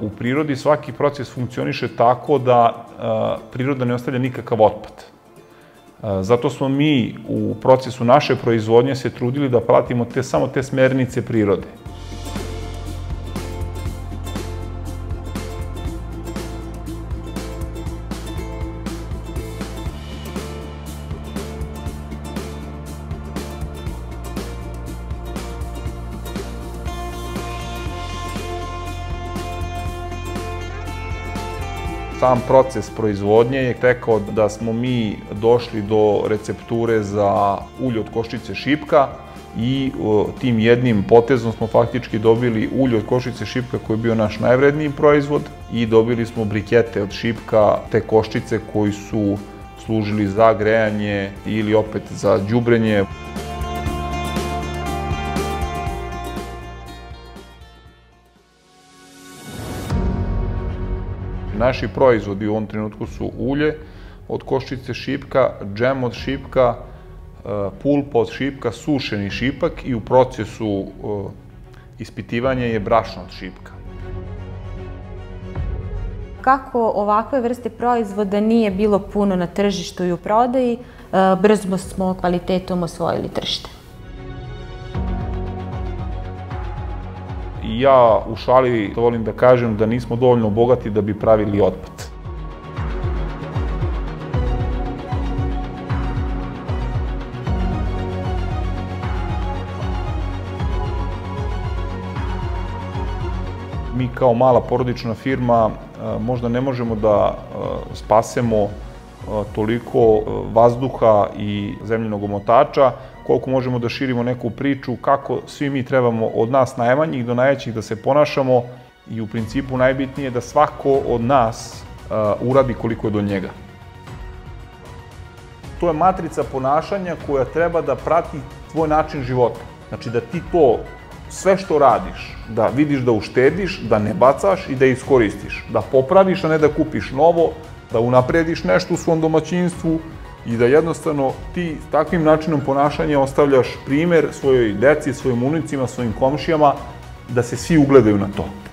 U prirodi svaki proces funkcioniše tako da priroda ne ostavlja nikakav otpad. Zato smo mi u procesu naše proizvodnje se trudili da pratimo te, samo te smernice prirode. Sam proces proizvodnje je tekao da smo mi došli do recepture za ulje od koščice šipka i tim jednim potezom smo faktički dobili ulje od koščice šipka koji je bio naš najvredniji proizvod i dobili smo brikete od šipka, te koščice koji su služili za grejanje ili opet za đubrenje. Naši proizvodi u ovom trenutku su ulje od koščice šipka, džem od šipka, e, pulpa od šipka, sušeni šipak i u procesu e, ispitivanja je brašno od šipka. Kako ovakve vrste proizvoda nije bilo puno na tržištu i u prodaji, e, brzo smo kvalitetom osvojili tržište. Ja u šali volim da kažem da nismo dovoljno bogati da bi pravili otpad. Mi kao mala porodična firma e, možda ne možemo da e, spasemo e, toliko vazduha i zemljenog omotača, koliko možemo da širimo neku priču, kako svi mi trebamo od nas najmanjih do najvećih da se ponašamo i u principu najbitnije je da svako od nas uh, uradi koliko je do njega. To je matrica ponašanja koja treba da prati tvoj način života. Znači da ti to sve što radiš, da vidiš da uštediš, da ne bacaš i da iskoristiš. Da popraviš, a ne da kupiš novo, da unaprediš nešto u svom domaćinstvu, i da jednostavno ti takvim načinom ponašanja ostavljaš primer svojoj deci, svojim unicima, svojim komšijama, da se svi ugledaju na to.